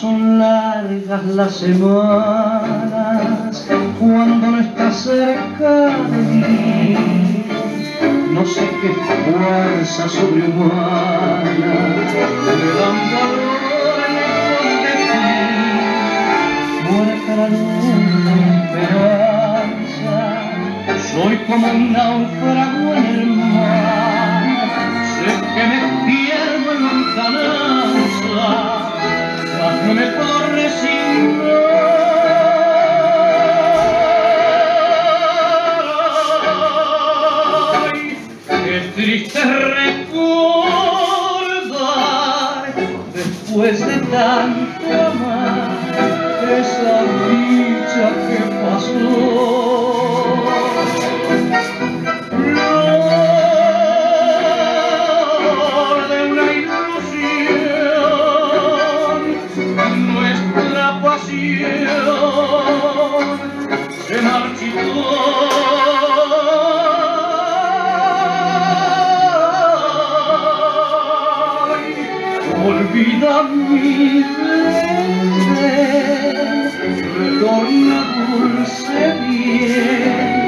pasas las semanas cuando no estás cerca de mí. No sé qué fuerza sobrehumana me dan valor lejos de ti. Muerta la esperanza, soy como un náufrago triste recordar después de tanto amar esa dicha que pasó. Flor de una ilusión, nuestra pasión se marchitó. Olvida mi desdén, retorna dulce bien.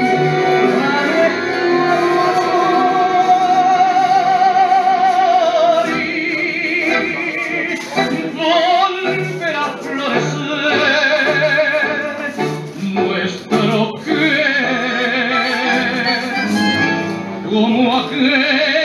Volver a florecer nuestro querer como aquella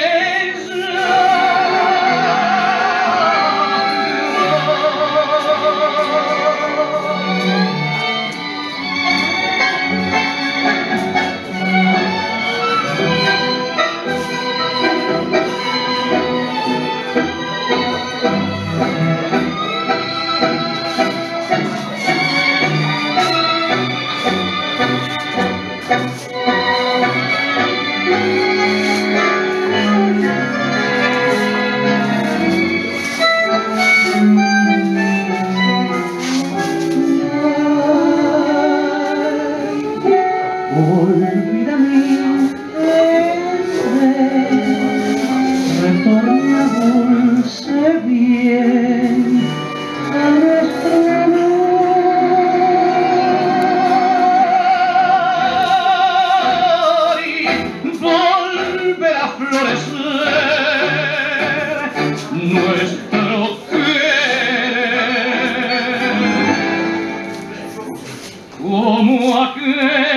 Olvida mi desdén, retorna dulce bien a nuestro amor. Y volver a florecer nuestro como aquel